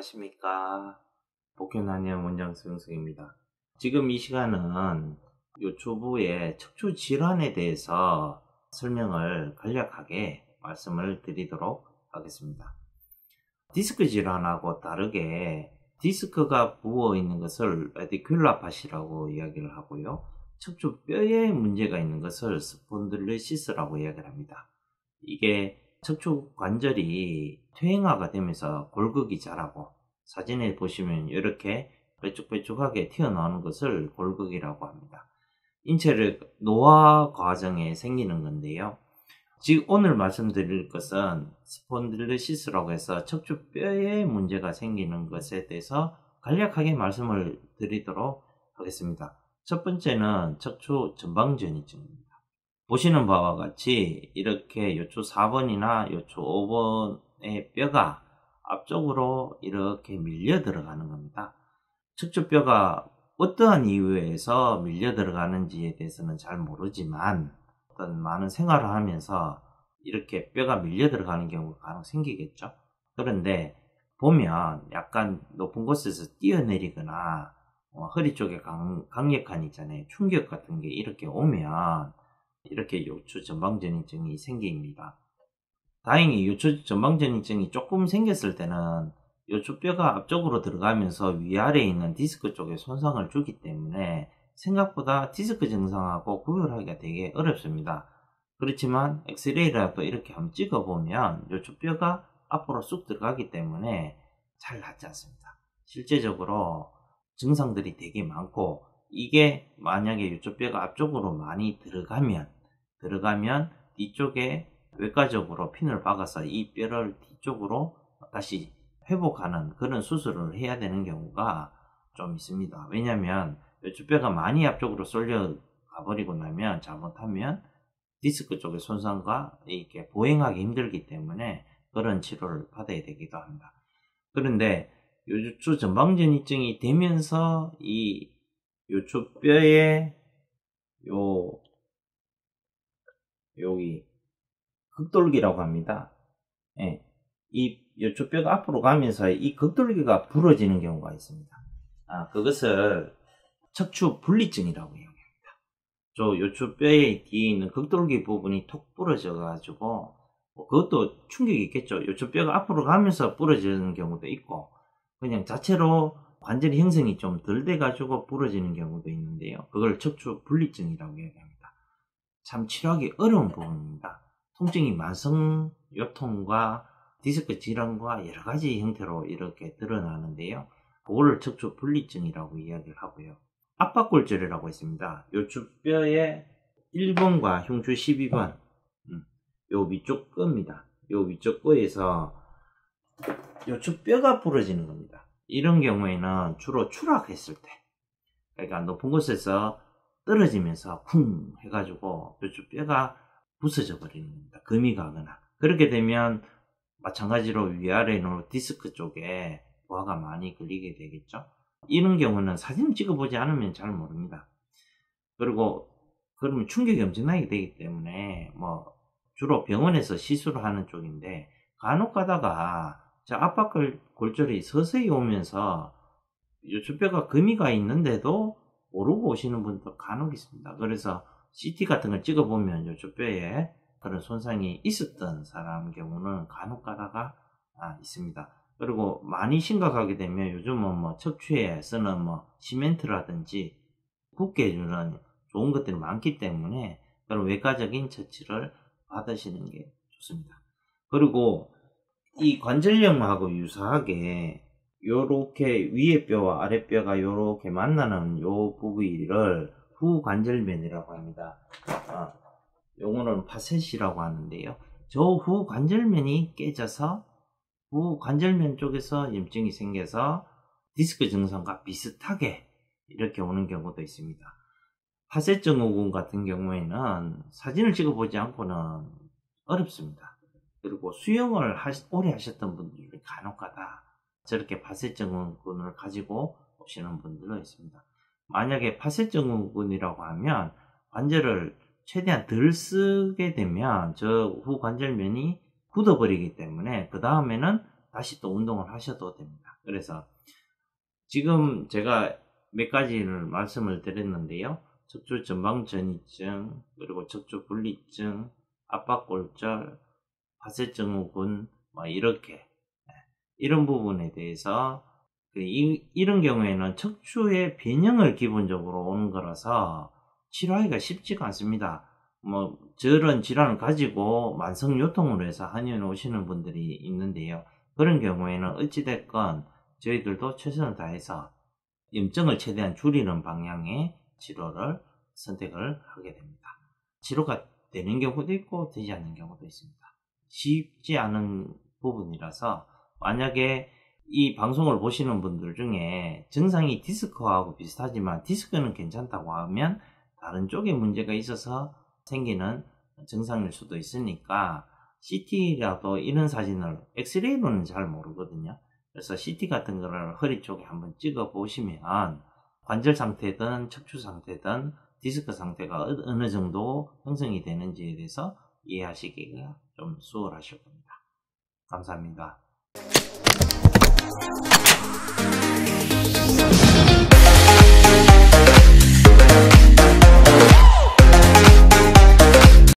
안녕하십니까. 복현한의원 원장 수영승입니다. 지금 이 시간은 요추부의 척추 질환에 대해서 설명을 간략하게 말씀을 드리도록 하겠습니다. 디스크 질환하고 다르게 디스크가 부어 있는 것을 radiculopathy라고 이야기를 하고요. 척추 뼈에 문제가 있는 것을 spondylosis라고 이야기를 합니다. 이게 척추 관절이 퇴행화가 되면서 골극이 자라고 사진에 보시면 이렇게 뾰족뾰족하게 튀어나오는 것을 골극이라고 합니다. 인체를 노화 과정에 생기는 건데요. 지금 오늘 말씀드릴 것은 spondylosis라고 해서 척추뼈에 문제가 생기는 것에 대해서 간략하게 말씀을 드리도록 하겠습니다. 첫 번째는 척추 전방전이증입니다. 보시는 바와 같이 이렇게 요초 4번이나 요초 5번의 뼈가 앞쪽으로 이렇게 밀려 들어가는 겁니다. 척추뼈가 어떠한 이유에서 밀려 들어가는지에 대해서는 잘 모르지만 어떤 많은 생활을 하면서 이렇게 뼈가 밀려 들어가는 경우가 간혹 생기겠죠. 그런데 보면 약간 높은 곳에서 뛰어내리거나 어, 허리 쪽에 강, 강력한 있잖아요. 충격 같은 게 이렇게 오면 이렇게 요추 전방전이증이 생깁니다. 다행히 요추 전방전이증이 조금 생겼을 때는 요추뼈가 앞쪽으로 들어가면서 위아래에 있는 디스크 쪽에 손상을 주기 때문에 생각보다 디스크 증상하고 구별하기가 되게 어렵습니다. 그렇지만 엑스레이라도 이렇게 한번 찍어보면 요추뼈가 앞으로 쑥 들어가기 때문에 잘 낫지 않습니다. 실제적으로 증상들이 되게 많고 이게 만약에 요추뼈가 앞쪽으로 많이 들어가면 들어가면 뒤쪽에 외과적으로 핀을 박아서 이 뼈를 뒤쪽으로 다시 회복하는 그런 수술을 해야 되는 경우가 좀 있습니다. 왜냐하면 요추뼈가 많이 앞쪽으로 쏠려 가버리고 나면 잘못하면 디스크 쪽의 손상과 이렇게 보행하기 힘들기 때문에 그런 치료를 받아야 되기도 합니다. 그런데 요추 전방전이증이 되면서 이 요추뼈의 요 여기 극돌기라고 합니다. 예, 이 요추뼈가 앞으로 가면서 이 극돌기가 부러지는 경우가 있습니다. 아, 그것을 척추 분리증이라고 이야기합니다. 저 요추뼈의 뒤에 있는 극돌기 부분이 톡 부러져 가지고 뭐 그것도 충격이 있겠죠. 요추뼈가 앞으로 가면서 부러지는 경우도 있고 그냥 자체로 관절 형성이 좀 덜 돼 가지고 부러지는 경우도 있는데요. 그걸 척추 분리증이라고 이야기합니다. 참 치료하기 어려운 부분입니다. 통증이 만성 요통과 디스크 질환과 여러 가지 형태로 이렇게 드러나는데요. 그걸 척추 분리증이라고 이야기를 하고요. 압박골절이라고 있습니다. 요추뼈의 1번과 흉추 12번 음, 요 위쪽 뼈입니다. 요 위쪽 뼈에서 요추뼈가 부러지는 겁니다. 이런 경우에는 주로 추락했을 때 그러니까 높은 곳에서 떨어지면서 쿵 해가지고 요추뼈가 부서져 버리는 겁니다. 금이 가거나 그렇게 되면 마찬가지로 위아래로 디스크 쪽에 부하가 많이 걸리게 되겠죠. 이런 경우는 사진을 찍어보지 않으면 잘 모릅니다. 그리고 그러면 충격이 엄청나게 되기 때문에 뭐 주로 병원에서 시술을 하는 쪽인데 간혹 가다가 저 압박골 골절이 서서히 오면서 요추뼈가 금이가 있는데도 모르고 오시는 분도 간혹 있습니다. 그래서 CT 같은 걸 찍어보면 요추뼈에 그런 손상이 있었던 사람 경우는 간혹 가다가 아, 있습니다. 그리고 많이 심각하게 되면 요즘은 뭐 척추에 쓰는 뭐 시멘트라든지 굳게 해주는 좋은 것들이 많기 때문에 그런 외과적인 처치를 받으시는 게 좋습니다. 그리고 이 관절염하고 유사하게 요렇게 위에 뼈와 아래 뼈가 요렇게 만나는 요 부위를 후관절면이라고 합니다. 어, 요거는 파셋이라고 하는데요. 저 후 관절면이 깨져서 후 관절면 쪽에서 염증이 생겨서 디스크 증상과 비슷하게 이렇게 오는 경우도 있습니다. 파셋 증후군 같은 경우에는 사진을 찍어보지 않고는 어렵습니다. 그리고 수영을 하시, 오래 하셨던 분들이 간혹가다 저렇게 파셋 증후군을 가지고 오시는 분들도 있습니다. 만약에 파셋 증후군이라고 하면 관절을 최대한 덜 쓰게 되면 저 후관절면이 굳어버리기 때문에 그 다음에는 다시 또 운동을 하셔도 됩니다. 그래서 지금 제가 몇 가지를 말씀을 드렸는데요. 척추 전방 전이증, 그리고 척추 분리증, 압박골절, 파쇄증후군, 뭐 이렇게 예, 이런 부분에 대해서 그 이, 이런 경우에는 척추의 변형을 기본적으로 오는 거라서 치료하기가 쉽지가 않습니다. 뭐 저런 질환을 가지고 만성 요통으로 해서 한의원 오시는 분들이 있는데요. 그런 경우에는 어찌 됐건 저희들도 최선을 다해서 염증을 최대한 줄이는 방향의 치료를 선택을 하게 됩니다. 치료가 되는 경우도 있고 되지 않는 경우도 있습니다. 쉽지 않은 부분이라서 만약에 이 방송을 보시는 분들 중에 증상이 디스크하고 비슷하지만 디스크는 괜찮다고 하면 다른 쪽에 문제가 있어서 생기는 증상일 수도 있으니까 CT라도 이런 사진을 엑스레이로는 잘 모르거든요. 그래서 CT 같은 거를 허리 쪽에 한번 찍어 보시면 관절 상태든 척추 상태든 디스크 상태가 어느 정도 형성이 되는지에 대해서 이해하시기가 좀 수월하실 겁니다. 감사합니다.